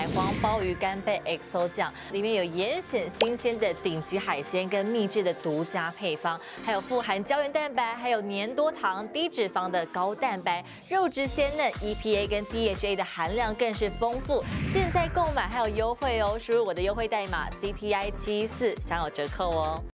海皇鲍鱼干贝 XO 酱，里面有严选新鲜的顶级海鲜跟秘制的独家配方，还有富含胶原蛋白，还有粘多糖、低脂肪的高蛋白，肉质鲜嫩，EPA 跟 DHA 的含量更是丰富。现在购买还有优惠哦，输入我的优惠代码 CTI 七四，享有折扣哦。